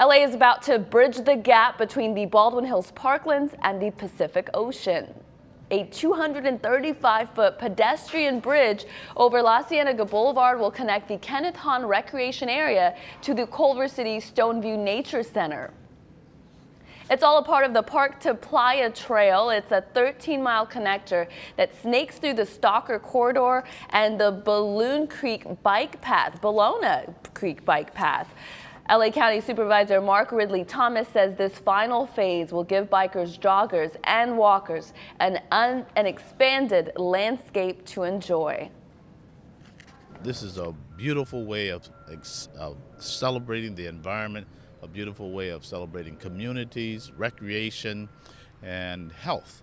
LA is about to bridge the gap between the Baldwin Hills Parklands and the Pacific Ocean. A 235-foot pedestrian bridge over La Cienega Boulevard will connect the Kenneth Hahn Recreation Area to the Culver City Stoneview Nature Center. It's all a part of the Park to Playa Trail. It's a 13-mile connector that snakes through the Stocker Corridor and the Balloon Creek Bike Path, Ballona Creek Bike Path. LA County Supervisor Mark Ridley Thomas says this final phase will give bikers, joggers, and walkers an, an expanded landscape to enjoy. This is a beautiful way of, of celebrating the environment, a beautiful way of celebrating communities, recreation, and health.